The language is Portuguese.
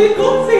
me consentir.